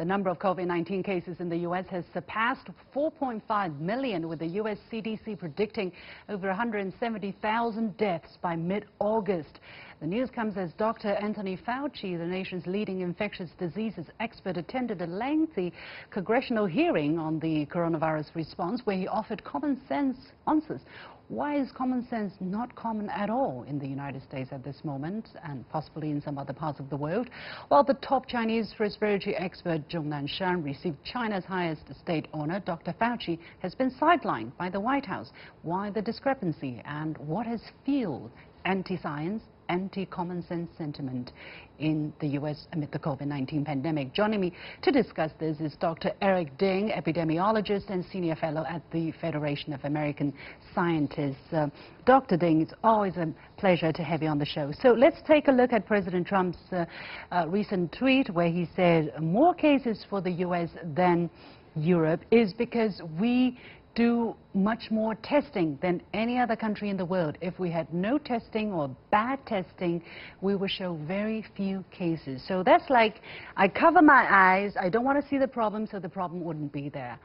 The number of COVID-19 cases in the U.S. has surpassed 4.5 million, with the U.S. CDC predicting over 170,000 deaths by mid-August. The news comes as Dr. Anthony Fauci, the nation's leading infectious diseases expert, attended a lengthy congressional hearing on the coronavirus response where he offered common sense answers. Why is common sense not common at all in the United States at this moment and possibly in some other parts of the world? While the top Chinese respiratory expert Zhong Nanshan received China's highest state honor, Dr. Fauci has been sidelined by the White House. Why the discrepancy and what has fueled anti-science anti-common sense sentiment in the U.S. amid the COVID-19 pandemic. Joining me to discuss this is Dr. Eric Ding, epidemiologist and senior fellow at the Federation of American Scientists. Uh, Dr. Ding, it's always a pleasure to have you on the show. So let's take a look at President Trump's uh, uh, recent tweet where he said more cases for the U.S. than Europe is because we do much more testing than any other country in the world. If we had no testing or bad testing, we would show very few cases. So that's like, I cover my eyes, I don't want to see the problem, so the problem wouldn't be there.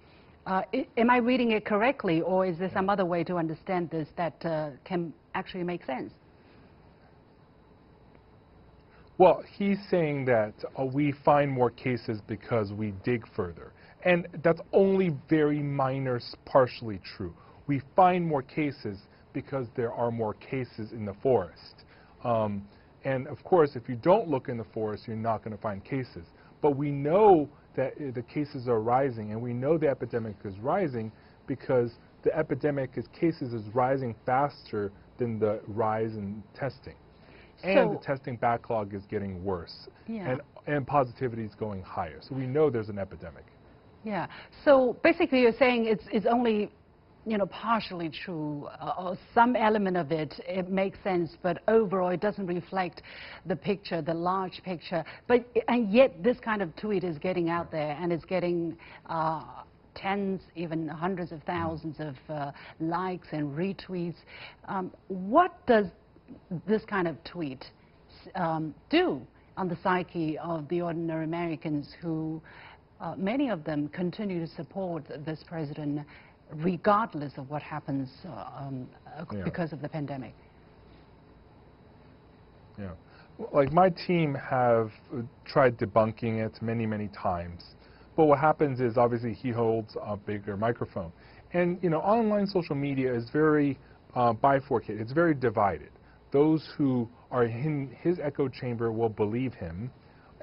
Uh, am I reading it correctly, or is there some other way to understand this that uh, can actually make sense? Well, he's saying that uh, we find more cases because we dig further. And that's only very minor, partially true. We find more cases because there are more cases in the forest. Um, and of course, if you don't look in the forest, you're not going to find cases. But we know that uh, the cases are rising, and we know the epidemic is rising because the epidemic is cases is rising faster than the rise in testing. And so the testing backlog is getting worse. Yeah. And, and positivity is going higher. So we know there's an epidemic. Yeah. So basically, you're saying it's it's only you know, partially true, uh, or some element of it, it makes sense, but overall it doesn't reflect the picture, the large picture. But, and yet this kind of tweet is getting out there and it's getting uh, tens, even hundreds of thousands of uh, likes and retweets. Um, what does this kind of tweet um, do on the psyche of the ordinary Americans who uh, many of them continue to support this president regardless of what happens uh, um, yeah. because of the pandemic. Yeah. Like my team have tried debunking it many, many times. But what happens is obviously he holds a bigger microphone. And, you know, online social media is very uh, bifurcated. It's very divided. Those who are in his echo chamber will believe him,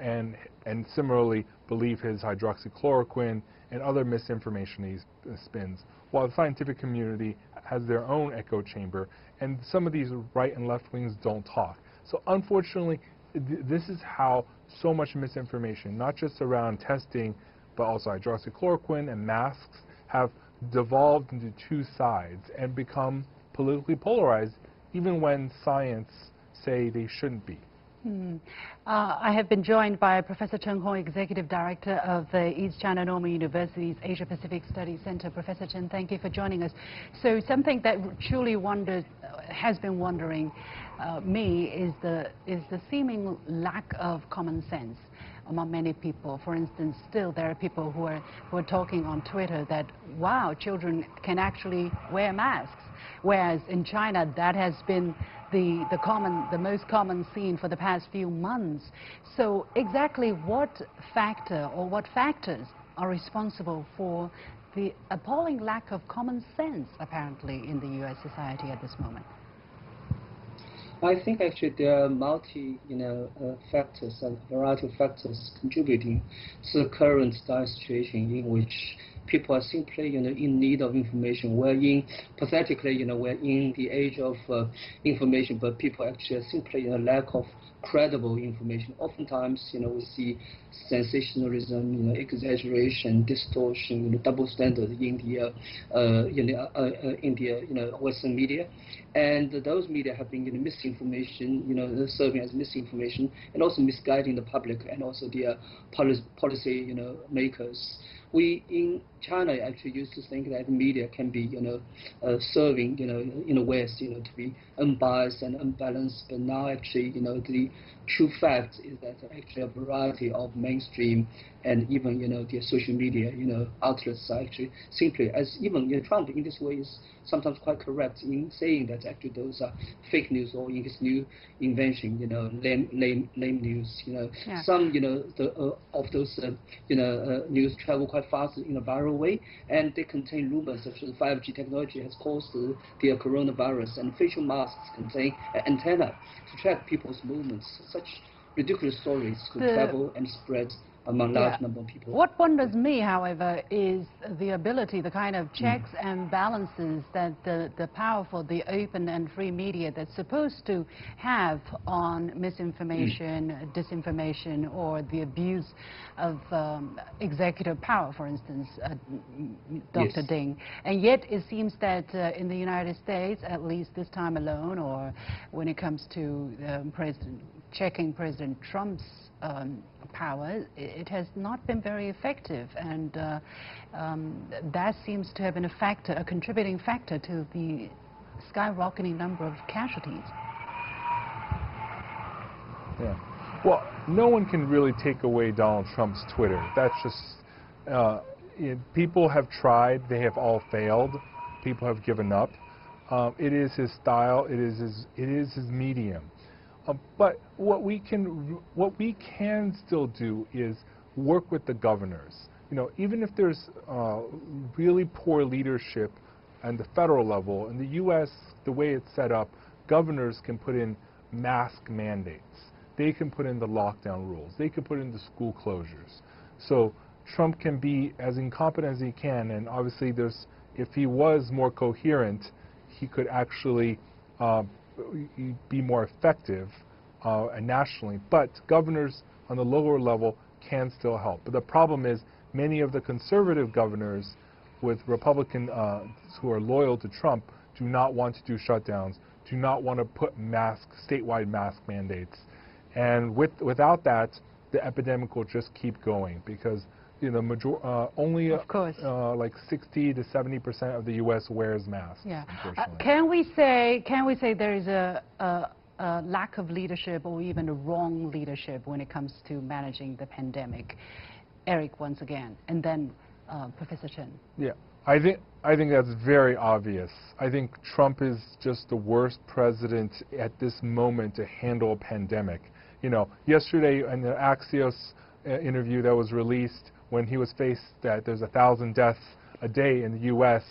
and, and similarly believe his hydroxychloroquine and other misinformation he uh, spins, while the scientific community has their own echo chamber, and some of these right and left wings don't talk. So unfortunately, th this is how so much misinformation, not just around testing, but also hydroxychloroquine and masks, have devolved into two sides and become politically polarized, even when science say they shouldn't be. Hmm. Uh, I have been joined by Professor Chen Hong, Executive Director of the East China Normal University's Asia Pacific Studies Center. Professor Chen, thank you for joining us. So something that truly wondered, has been wondering uh, me is the, is the seeming lack of common sense among many people. For instance, still there are people who are, who are talking on Twitter that, wow, children can actually wear masks. Whereas in China, that has been the, the, common, the most common scene for the past few months. So exactly what factor or what factors are responsible for the appalling lack of common sense, apparently, in the U.S. society at this moment? I think actually there are multi, you know, uh, factors and variety of factors contributing to the current dire situation in which people are simply you know in need of information. We're in pathetically you know we're in the age of uh, information, but people actually are simply in a lack of credible information. Oftentimes, you know, we see sensationalism, you know, exaggeration, distortion, you know, double standard in the uh, uh, in the uh, uh, in the you know Western media, and those media have been you know, misinformation, you know, serving as misinformation and also misguiding the public and also the uh, policy policy you know makers we in China actually used to think that media can be, you know, uh, serving, you know, in the West, you know, to be unbiased and unbalanced. But now actually, you know, the true fact is that actually a variety of mainstream and even you know the social media you know outlets are actually simply as even you know, Trump in this way is sometimes quite correct in saying that actually those are fake news or in his new invention you know lame lame lame news you know Yeah. some you know the uh, of those uh, you know uh, news travel quite fast in a viral way and they contain rumors such as 5G technology has caused the, the coronavirus and facial masks contain an antenna to track people's movements. Such ridiculous stories could The- travel and spread among large Yeah. number of people. What wonders me, however, is the ability, the kind of checks and balances that the, the powerful, the open and free media that's supposed to have on misinformation, disinformation, or the abuse of um, executive power, for instance, uh, Dr. Yes. Ding. And yet it seems that uh, in the United States, at least this time alone, or when it comes to um, President, checking President Trump's um, power, it has not been very effective, and uh, um, that seems to have been a factor, a contributing factor to the skyrocketing number of casualties. Yeah. Well, no one can really take away Donald Trump's Twitter. That's just uh, it, people have tried. They have all failed. People have given up. Um, it is his style. It is his. It is his medium. Uh, but what we can what we can still do is work with the governors. You know, even if there's uh, really poor leadership at the federal level, in the U.S., the way it's set up, governors can put in mask mandates. They can put in the lockdown rules. They can put in the school closures. So Trump can be as incompetent as he can, and obviously, there's if he was more coherent, he could actually uh, be more effective uh, nationally. But governors on the lower level can still help. But the problem is many of the conservative governors with Republican uh, who are loyal to Trump do not want to do shutdowns, do not want to put mask statewide mask mandates, and with without that, the epidemic will just keep going because you know major, uh, only Of course. uh, like 60 to 70 percent of the U.S. wears masks. Yeah. Uh, can we say can we say there is a, a, a lack of leadership or even a wrong leadership when it comes to managing the pandemic? Eric, once again, and then uh, Professor Chen. Yeah, I think I think that's very obvious. I think Trump is just the worst president at this moment to handle a pandemic. You know, yesterday in the Axios uh, interview that was released, when he was faced that there's a thousand deaths a day in the U.S.,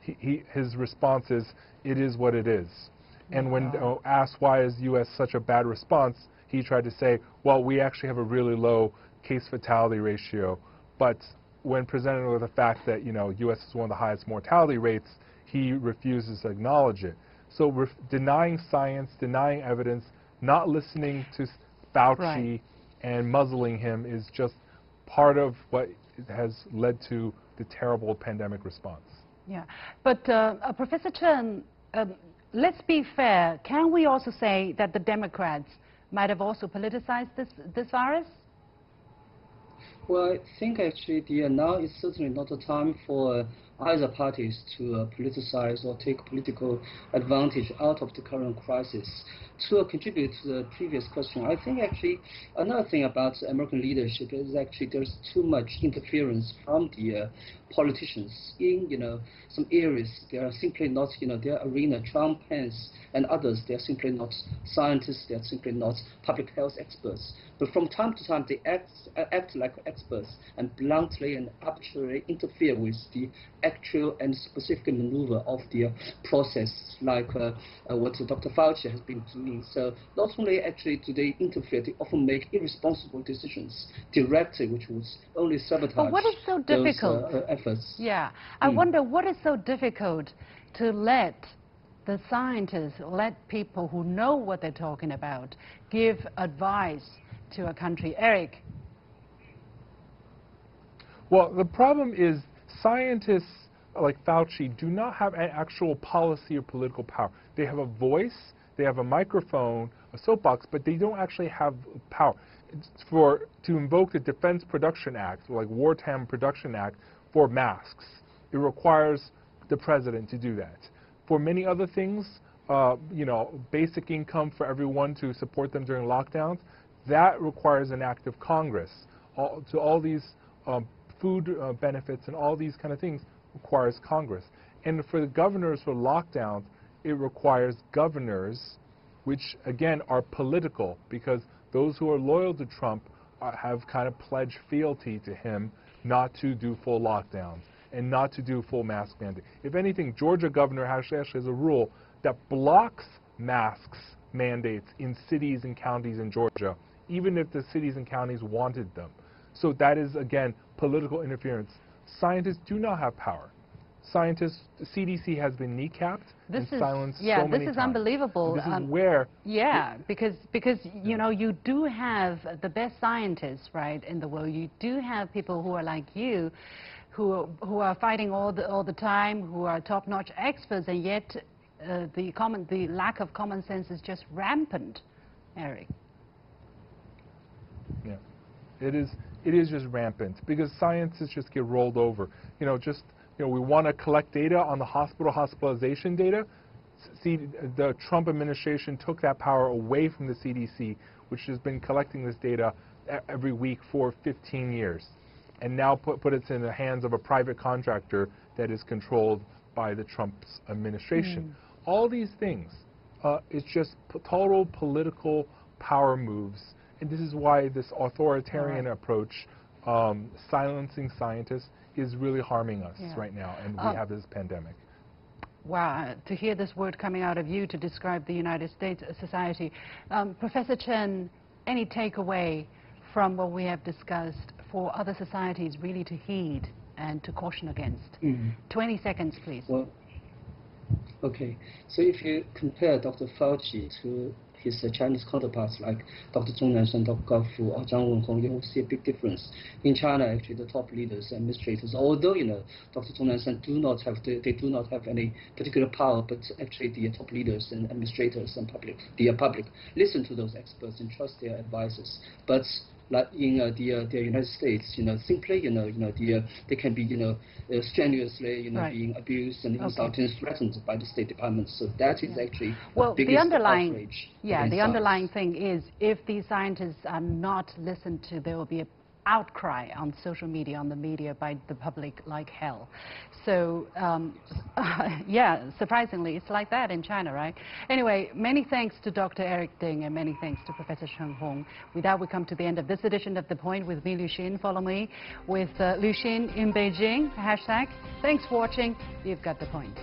he, he, his response is, "It is what it is." And when uh, asked why is U.S. such a bad response, he tried to say, "Well, we actually have a really low case fatality ratio, but when presented with the fact that you know U.S. is one of the highest mortality rates, he refuses to acknowledge it. So denying science, denying evidence, not listening to Fauci, Right. and muzzling him is just part of what has led to the terrible pandemic response. Yeah, but uh, uh, Professor Chen, um, let's be fair. Can we also say that the Democrats might have also politicized this this virus? Well, I think actually the, uh, now is certainly not the time for uh, either parties to uh, politicize or take political advantage out of the current crisis. To uh, contribute to the previous question, I think actually another thing about American leadership is actually there's too much interference from the uh, politicians in you know some areas. They are simply not you know their arena. Trump, Pence, and others they are simply not scientists. They are simply not public health experts. But from time to time they act act like experts and bluntly and arbitrarily interfere with the actual and specific maneuver of the uh, process, like uh, uh, what Dr. Fauci has been doing. So not only actually do they interfere, they often make irresponsible decisions directly, which would only sabotage But what is so those, difficult? uh, uh, efforts. Yeah, I Hmm. wonder what is so difficult to let the scientists, let people who know what they're talking about, give advice to a country. Eric, Well, the problem is scientists like Fauci do not have an actual policy or political power. They have a voice, they have a microphone, a soapbox, but they don't actually have power. It's for to invoke the Defense Production Act, like Wartime Production Act, for masks, it requires the president to do that. For many other things, uh, you know, basic income for everyone to support them during lockdowns, that requires an act of Congress. All, to all these um, food uh, benefits and all these kind of things requires Congress. And for the governors for lockdowns, it requires governors, which again are political because those who are loyal to Trump uh, have kind of pledged fealty to him not to do full lockdowns and not to do full mask mandate. If anything, Georgia governor actually has a rule that blocks masks mandates in cities and counties in Georgia, even if the cities and counties wanted them. So that is, again, political interference. Scientists do not have power. Scientists, the CDC has been kneecapped This and is silenced yeah, so this many is times. unbelievable. This is Um, where Yeah, because because you know you do have the best scientists right in the world. You do have people who are like you, who who are fighting all the all the time, who are top-notch experts, and yet uh, the common the lack of common sense is just rampant. Eric. Yeah, it is. It is just rampant because scientists just get rolled over. You know, just you know, we want to collect data on the hospital hospitalization data. See, the Trump administration took that power away from the CDC, which has been collecting this data every week for 15 years, and now put put it in the hands of a private contractor that is controlled by the Trump's administration. All these things, uh, it's just p- total political power moves, this is why this authoritarian Alright. approach, um, silencing scientists, is really harming us Yeah. right now, and we Uh, have this pandemic. Wow, to hear this word coming out of you to describe the United States society. Um, Professor Chen, any takeaway from what we have discussed for other societies really to heed and to caution against? 20 seconds, please. Well, okay. So if you compare Dr. Fauci to his uh, Chinese counterparts like Dr. Zhong Nanshan, Dr. Gao Fu, or Zhang Wenhong, you will see a big difference. In China, actually, the top leaders, and administrators, although you know Dr. Zhong Nanshan do not have the, they do not have any particular power, but actually the top leaders and administrators and public, the uh, public listen to those experts and trust their advices. But like in uh, the uh, the United States, you know, simply, you know, you know, the uh, they can be, you know, uh, strenuously, you know, Right. being abused and Okay. insulted and threatened by the State Department. So that is actually Well, the the underlying, outrage yeah, the science. underlying thing is if these scientists are not listened to, there will be an outcry on social media, on the media, by the public like hell. So, um, yeah, surprisingly, it's like that in China, right? Anyway, many thanks to Dr. Eric Ding and many thanks to Professor Chen Hong. With that, we come to the end of this edition of The Point with me, Liu Xin. Follow me with uh, Xin in Beijing, hashtag. Thanks for watching. You've got The Point.